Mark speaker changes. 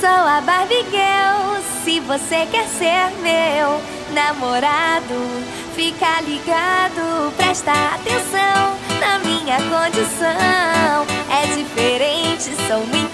Speaker 1: Sou a Barbie Girl, se você quer ser meu namorado, fica ligado, presta atenção na minha condição. É diferente, sou minha